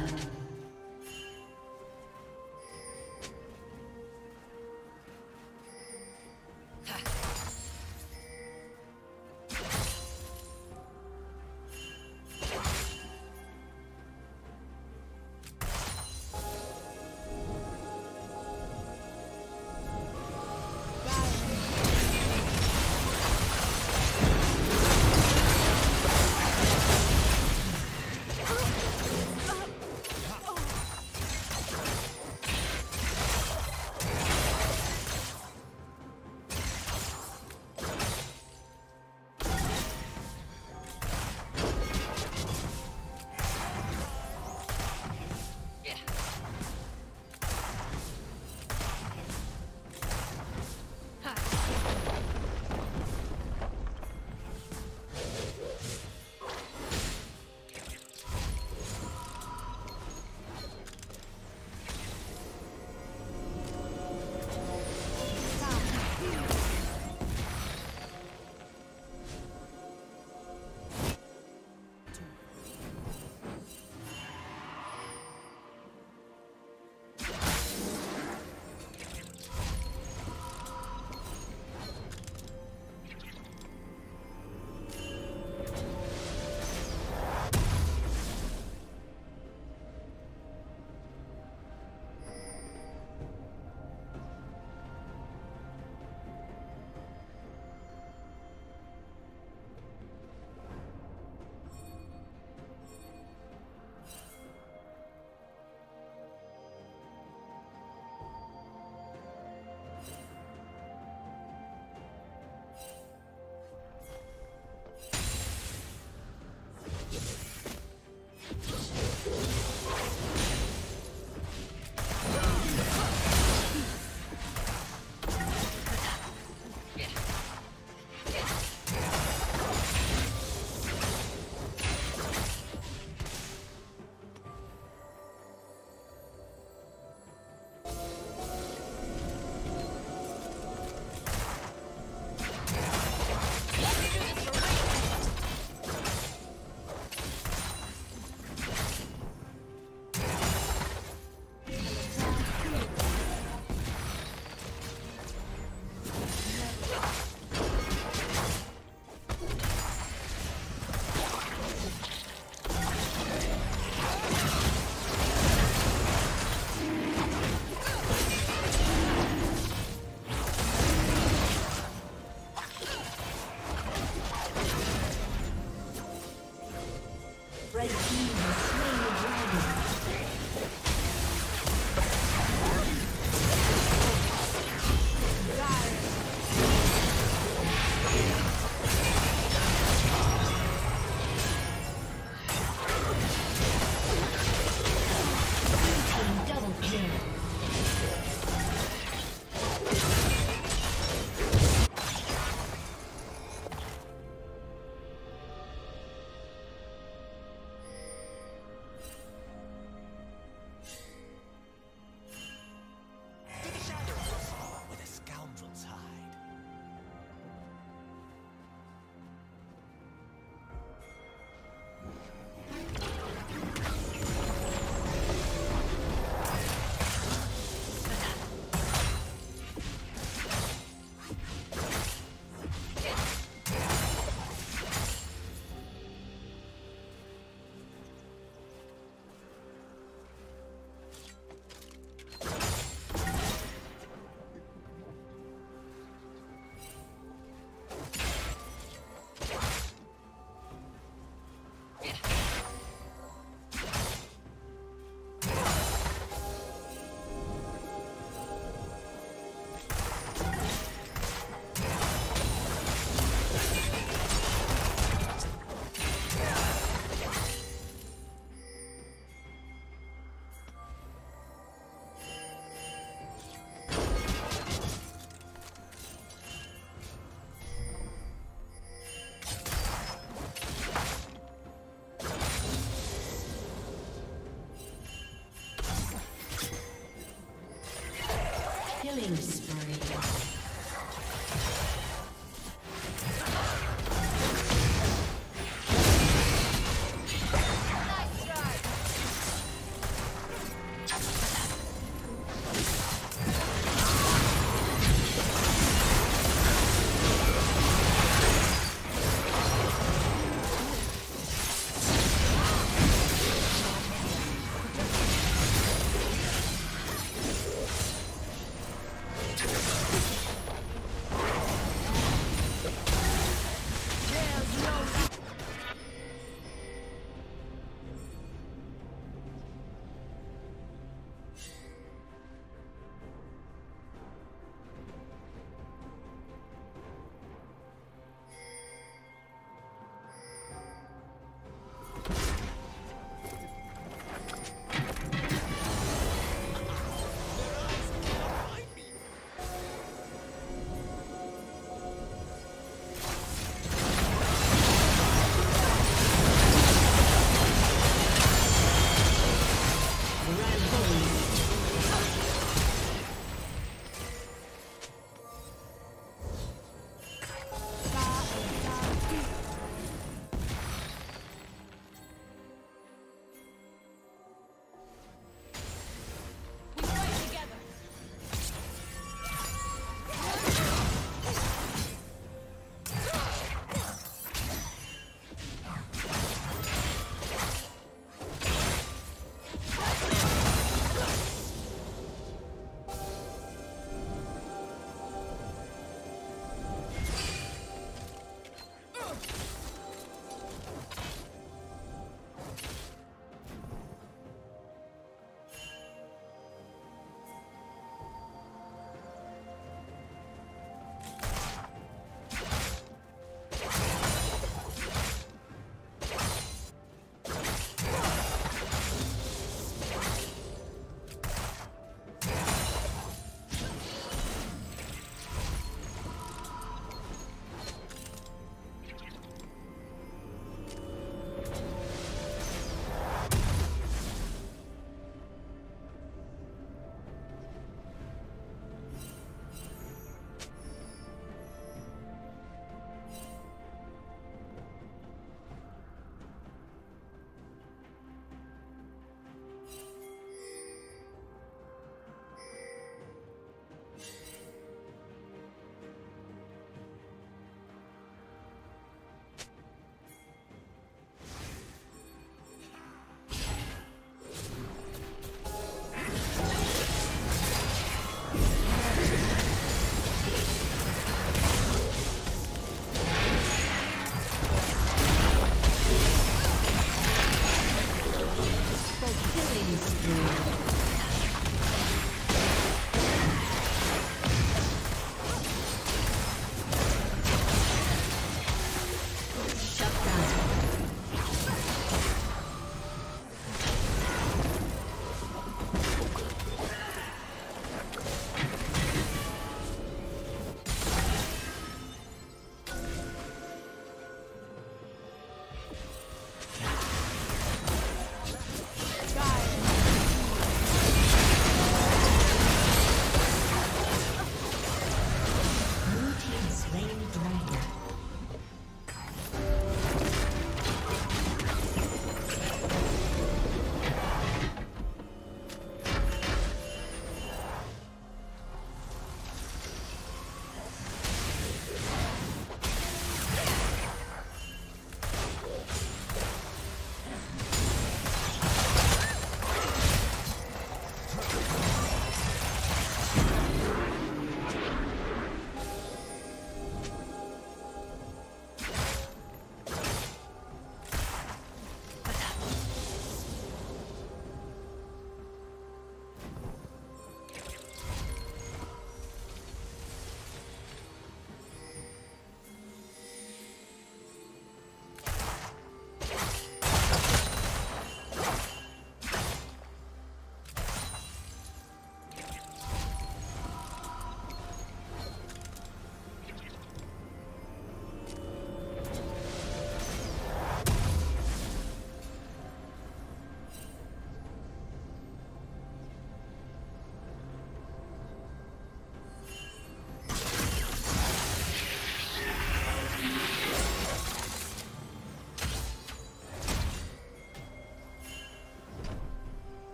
blood.